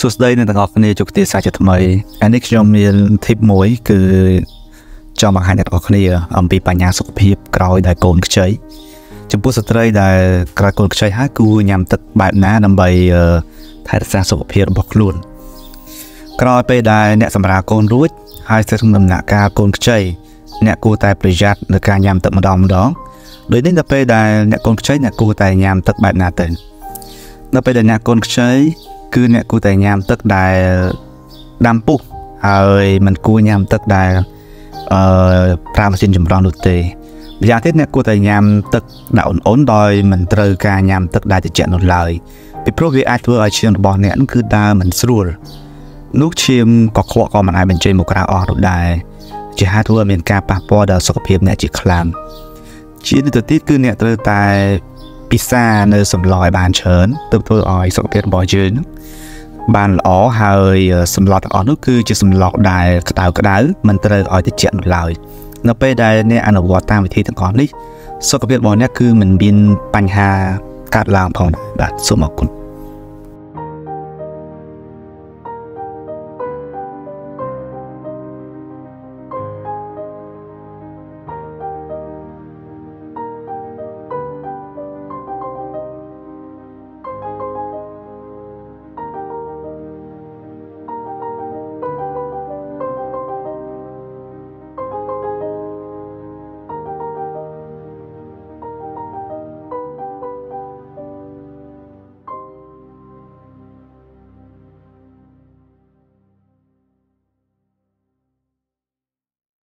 សួស្តីអ្នកទាំងអស់គ្នាជួបគ្នាសាជាថ្មីហើយនេះខ្ញុំមាន tip មួយគឺចង់បង្ហាញអ្នកទាំងអស់គ្នា អំពីបញ្ហាសុខភាពក្រោយដែលកូនខ្ចីចំពោះស្ត្រីដែលក្រោយកូនខ្ចីហើយគួរញ៉ាំទឹកបែបណាដើម្បីថែរក្សាសុខភាពរបស់ខ្លួន ក្រោយពេលដែលអ្នកសម្រាលកូនរួចហើយស្ថិតក្នុងដំណាក់កាលកូនខ្ចីអ្នកគួរតែប្រយ័ត្ននៅការញ៉ាំទឹកម្ដងម្ដងដោយនេះដល់ពេលដែលអ្នកកូនខ្ចីអ្នកគួរតែញ៉ាំទឹកបែបណាទៅដល់ពេលដែលអ្នកកូនខ្ចី គឺអ្នកគួរតែញ៉ាំទឹកដែលដាំពុះហើយមិនគួរញ៉ាំទឹកដែលអឺប្រើម៉ាស៊ីនចម្រោះនោះទេម្យ៉ាងទៀតអ្នកគួរតែញ៉ាំទឹកដាក់អ៊ុនៗដោយមិនត្រូវការញ៉ាំទឹកដែលត្រជាក់នោះឡើយពីព្រោះវាអាចធ្វើឲ្យឈាមរបស់អ្នកនោះគឺដើរមិនស្រួលនោះឈាមកខ្វក់ក៏មិនអាចបញ្ចេញមកក្រៅអស់នោះដែរជាហេតុធ្វើឲ្យមានការប៉ះពាល់ដល់សុខភាពអ្នកជាខ្លាំងជាទៅទៀតគឺអ្នកត្រូវតែ ពិសានៅសម្លឲ្យបានច្រើនទើបធ្វើឲ្យសុខភាពរបស់យើងបានល្អហើយសម្លទាំងអស់នោះគឺជាសម្លដែលក្តៅក្តៅមិនត្រូវឲ្យត្រជាក់នោះឡើយនៅពេលដែលអ្នកអនុវត្តតាមវិធីទាំងអស់នេះសុខភាពរបស់អ្នកគឺមិនមានបញ្ហាកើតឡើងផងបាទសូមអរគុណ